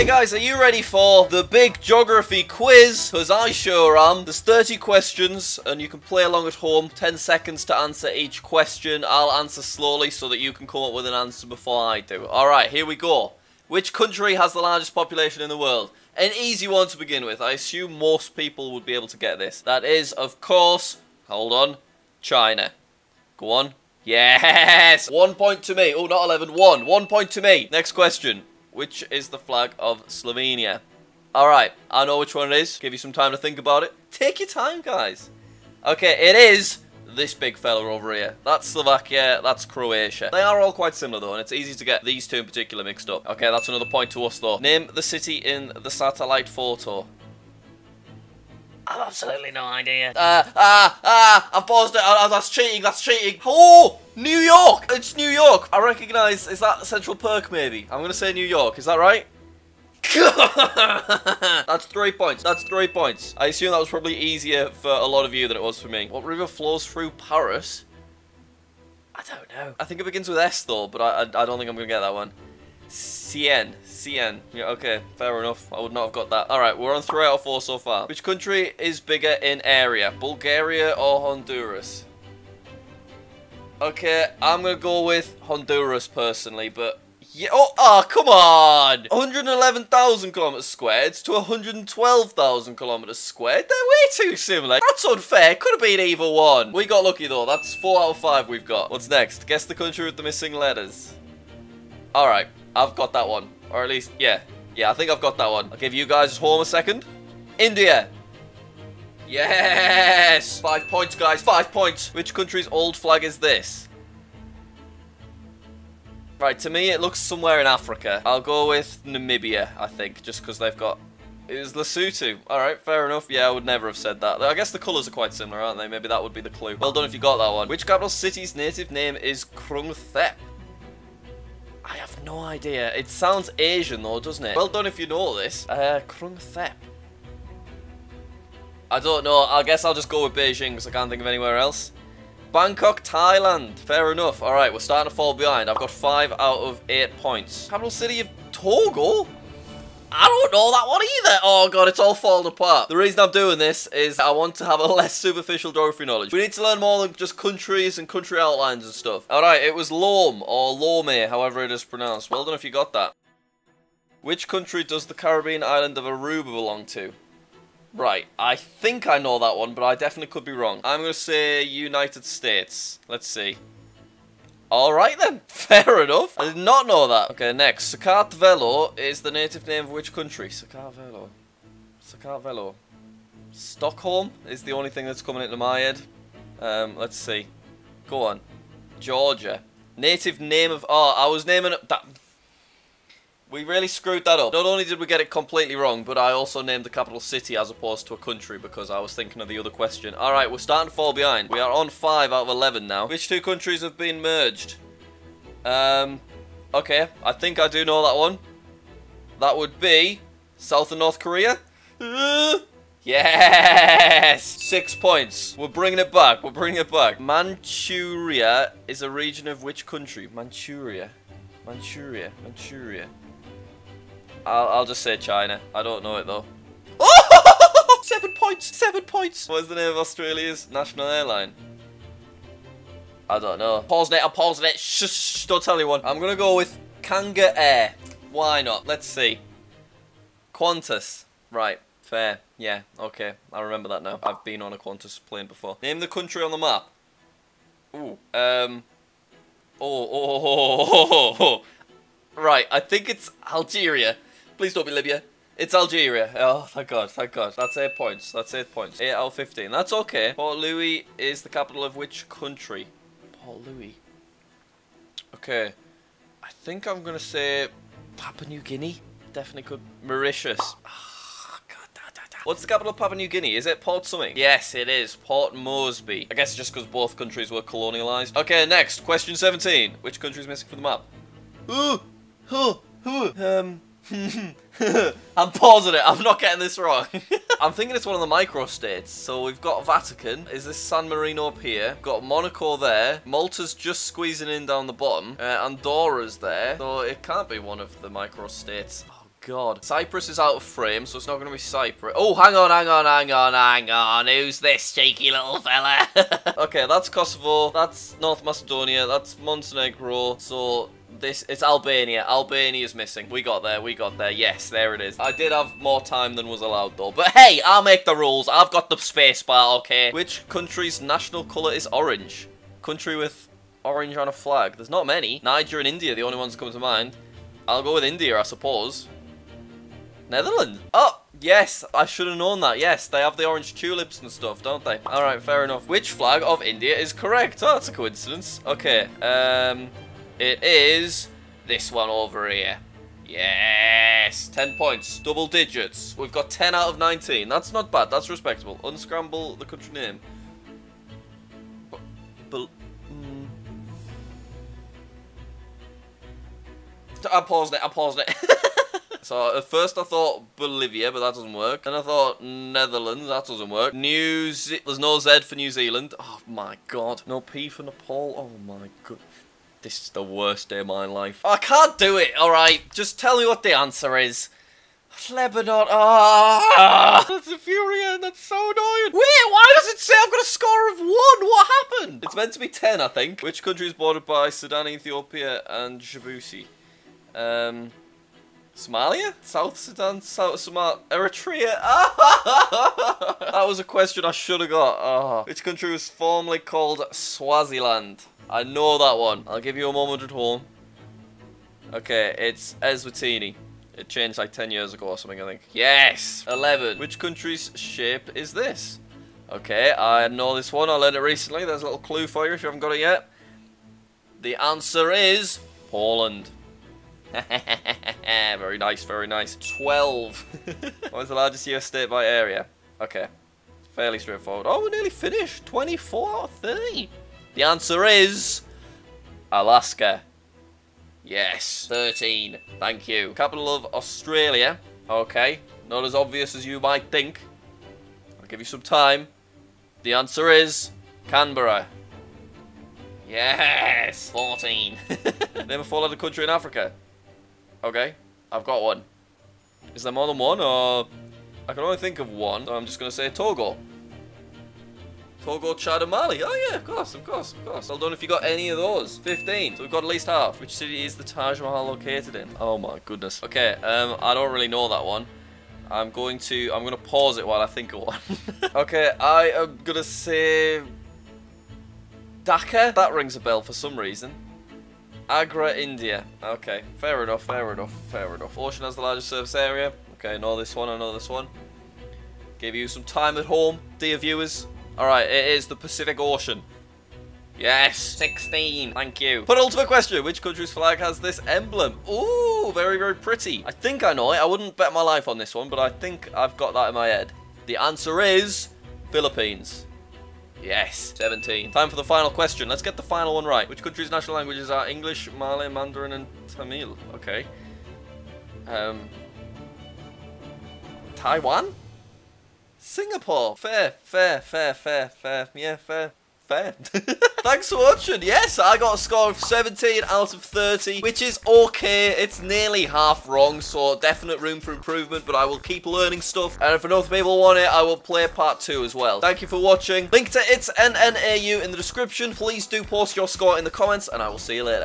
Hey guys, are you ready for the big geography quiz? Because I sure am. There's 30 questions, and you can play along at home. 10 seconds to answer each question. I'll answer slowly so that you can come up with an answer before I do. Alright, here we go. Which country has the largest population in the world? An easy one to begin with. I assume most people would be able to get this. That is, of course, hold on, China. Go on. Yes! One point to me. Oh, not 11. One. One point to me. Next question. Which is the flag of Slovenia? Alright, I know which one it is. Give you some time to think about it. Take your time, guys. Okay, it is this big fella over here. That's Slovakia, that's Croatia. They are all quite similar though, and it's easy to get these two in particular mixed up. Okay, that's another point to us though. Name the city in the satellite photo. I've absolutely no idea. Ah, ah, ah, I've paused it. Ah, that's cheating, that's cheating. Oh, New York. It's New York. I recognise, is that Central Park maybe? I'm going to say New York, is that right? That's three points. That's three points. I assume that was probably easier for a lot of you than it was for me. What river flows through Paris? I don't know. I think it begins with S though, but I, I, I don't think I'm going to get that one. Seine. Seine. Yeah, okay. Fair enough. I would not have got that. Alright, we're on three out of four so far. Which country is bigger in area? Bulgaria or Honduras? Okay, I'm to go with Honduras personally, but yeah, oh, oh, come on! 111,000 kilometers squared to 112,000 kilometers squared. They're way too similar. That's unfair. Could have been either one. We got lucky though. That's four out of five we've got. What's next? Guess the country with the missing letters. Alright, I've got that one. Or at least, yeah. Yeah, I think I've got that one. I'll give you guys home a second. India. Yes! Five points, guys. Five points. Which country's old flag is this? Right, to me it looks somewhere in Africa. I'll go with Namibia, I think, just because they've got... It was Lesotho. Alright, fair enough. Yeah, I would never have said that. I guess the colours are quite similar, aren't they? Maybe that would be the clue. Well done if you got that one. Which capital city's native name is Krung Thep? Have no idea. It sounds Asian though, doesn't it? Well done if you know this. Uh, Krung Thep. I don't know. I guess I'll just go with Beijing because I can't think of anywhere else. Bangkok, Thailand. Fair enough. Alright, we're starting to fall behind. I've got five out of eight points. Capital city of Togo? I don't know that one either. Oh god, it's all falling apart. The reason I'm doing this is I want to have a less superficial geography knowledge. We need to learn more than just countries and country outlines and stuff. Alright, it was Lome, or Lome, however it is pronounced. Well done if you got that. Which country does the Caribbean island of Aruba belong to? Right, I think I know that one, but I definitely could be wrong. I'm going to say United States. Let's see. Alright then, fair enough. I did not know that. Okay, next. Sakartvelo is the native name of which country? Sakartvelo. Sakartvelo. Stockholm is the only thing that's coming into my head. Um, let's see. Go on. Georgia. Native name of... Oh, I was naming... That, we really screwed that up. Not only did we get it completely wrong, but I also named the capital city as opposed to a country because I was thinking of the other question. Alright, we're starting to fall behind. We are on 5 out of 11 now. Which two countries have been merged? Um, okay, I think I do know that one. That would be South and North Korea. Yes! Six points. We're bringing it back. We're bringing it back. Manchuria is a region of which country? Manchuria. Manchuria. Manchuria. I'll, I'll just say China. I don't know it though. Oh! Seven points! Seven points! What is the name of Australia's national airline? I don't know. Pausing it, I'm pausing it. Shh, shh, don't tell anyone. I'm gonna go with Kanga Air. Why not? Let's see. Qantas. Right. Fair. Yeah. Okay. I remember that now. I've been on a Qantas plane before. Name the country on the map. Ooh. Um. Oh, oh, oh, oh, oh, oh. Right, I think it's Algeria. Please don't be Libya. It's Algeria. Oh, thank God, thank God. That's 8 points. That's 8 points. 8 out of 15. That's okay. Port Louis is the capital of which country? Port Louis. Okay. I think I'm going to say Papua New Guinea. Definitely could. Mauritius. What's the capital of Papua New Guinea? Is it Port something? Yes, it is. Port Moresby. I guess just because both countries were colonialized. Okay, next. Question 17. Which country is missing from the map? Ooh! um... I'm pausing it. I'm not getting this wrong. I'm thinking it's one of the microstates. So we've got Vatican. Is this San Marino up here? We've got Monaco there. Malta's just squeezing in down the bottom. Uh, Andorra's there. So it can't be one of the microstates. Oh god. Cyprus is out of frame, so it's not going to be Cyprus. Oh, hang on, hang on, hang on, hang on. Who's this cheeky little fella? okay, that's Kosovo. That's North Macedonia. That's Montenegro. So this it's Albania. Albania's missing. We got there. We got there. Yes, there it is. I did have more time than was allowed though. But hey, I'll make the rules. I've got the space bar, okay? Which country's national colour is orange? Country with orange on a flag. There's not many. Niger and India, the only ones that come to mind. I'll go with India, I suppose. Netherlands. Oh, yes, I should have known that. Yes, they have the orange tulips and stuff, don't they? All right, fair enough. Which flag of India is correct? Oh, that's a coincidence. Okay, um, it is this one over here. Yes, 10 points, double digits. We've got 10 out of 19. That's not bad, that's respectable. Unscramble the country name. Bel mm. I paused it, I paused it. So at first I thought Bolivia, but that doesn't work. Then I thought Netherlands, that doesn't work. New Ze there's no Z for New Zealand. Oh my god. No P for Nepal. Oh my god. This is the worst day of my life. I can't do it, alright? Just tell me what the answer is. Lebanon. Ah, that's infuriating. That's so annoying. Wait, why does it say I've got a score of one? What happened? It's meant to be 10, I think. Which country is bordered by Sudan, Ethiopia, and Djibouti? Um, Somalia? South Sudan? South Somalia? Eritrea? that was a question I should have got. Oh. Which country was formerly called Swaziland? I know that one. I'll give you a moment at home. Okay, it's Eswatini. It changed like 10 years ago or something, I think. Yes! 11. Which country's shape is this? Okay, I know this one. I learned it recently. There's a little clue for you if you haven't got it yet. The answer is Poland. very nice, very nice. 12. what is the largest US state by area? Okay. Fairly straightforward. Oh, we're nearly finished. 24 out of 30. The answer is... Alaska. Yes. 13. Thank you. Capital of Australia. Okay. Not as obvious as you might think. I'll give you some time. The answer is... Canberra. Yes! 14. Name a four-letter country in Africa. Okay, I've got one. Is there more than one, or... I can only think of one, so I'm just going to say Togo. Togo, Chad, and Mali. Oh yeah, of course, of course, of course. Well done if you got any of those. 15. So we've got at least half. Which city is the Taj Mahal located in? Oh my goodness. Okay, um, I don't really know that one. I'm going to, I'm going to pause it while I think of one. okay, I am going to say... Dhaka? That rings a bell for some reason. Agra, India. Okay, fair enough, fair enough, fair enough. Ocean has the largest surface area. Okay, I know this one, I know this one. Give you some time at home, dear viewers. Alright, it is the Pacific Ocean. Yes, 16. Thank you. But ultimate question, which country's flag has this emblem? Ooh, very, very pretty. I think I know it. I wouldn't bet my life on this one, but I think I've got that in my head. The answer is Philippines. Yes, 17. Time for the final question. Let's get the final one right. Which country's national languages are English, Malay, Mandarin, and Tamil? Okay. Um. Taiwan? Singapore. Fair, fair, fair, fair, fair. Yeah, fair fair. Thanks for watching. Yes, I got a score of 17 out of 30, which is okay. It's nearly half wrong, so definite room for improvement, but I will keep learning stuff. And if enough people want it, I will play part 2 as well. Thank you for watching. Link to its NNAU in the description. Please do post your score in the comments, and I will see you later.